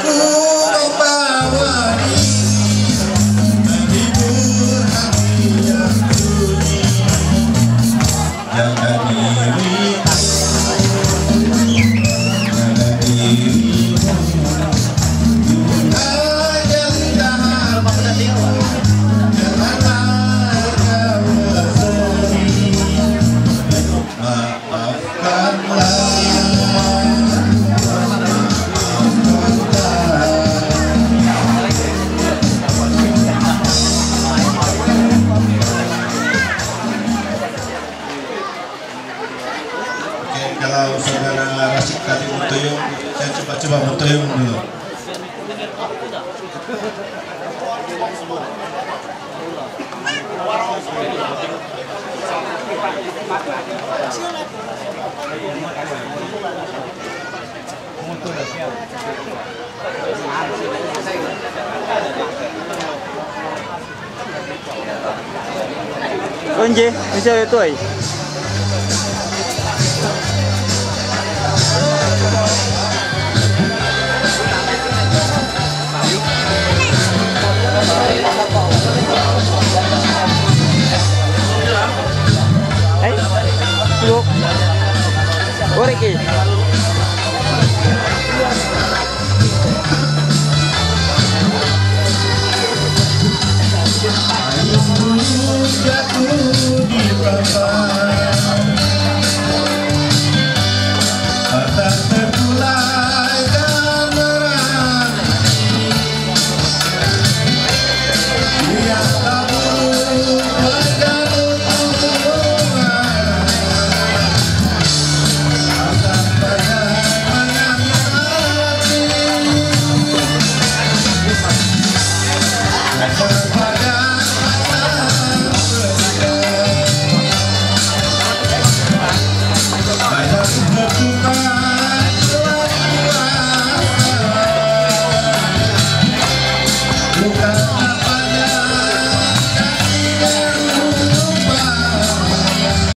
Oh. Saudara Rasid Kati Mutoyong, saya coba-coba Mutoyong dulu. Ơn gì? Bây giờ tuổi থেকে